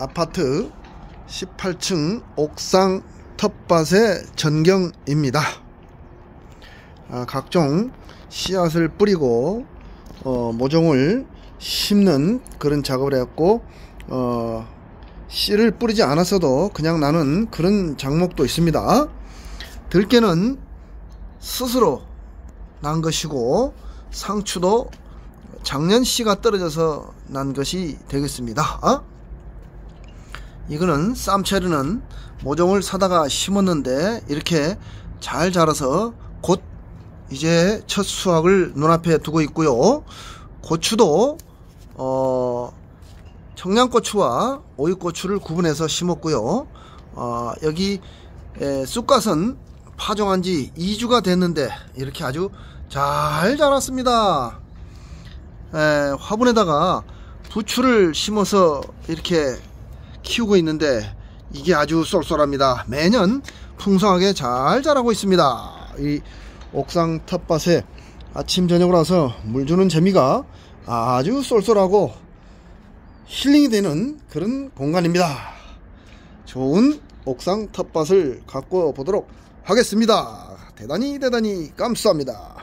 아파트 18층 옥상 텃밭의 전경입니다. 아, 각종 씨앗을 뿌리고 어, 모종을 심는 그런 작업을 했고 어, 씨를 뿌리지 않았어도 그냥 나는 그런 작목도 있습니다. 들깨는 스스로 난 것이고 상추도 작년 씨가 떨어져서 난 것이 되겠습니다. 어? 이거는 쌈채르는 모종을 사다가 심었는데 이렇게 잘 자라서 곧 이제 첫 수확을 눈앞에 두고 있고요. 고추도 어 청양고추와 오이고추를 구분해서 심었고요. 어 여기 에, 쑥갓은 파종한 지 2주가 됐는데 이렇게 아주 잘 자랐습니다. 에, 화분에다가 부추를 심어서 이렇게 키우고 있는데 이게 아주 쏠쏠합니다. 매년 풍성하게 잘 자라고 있습니다. 이 옥상 텃밭에 아침 저녁으로 와서 물 주는 재미가 아주 쏠쏠하고 힐링이 되는 그런 공간입니다. 좋은 옥상 텃밭을 갖고 보도록 하겠습니다. 대단히 대단히 감사합니다.